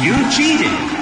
You cheated.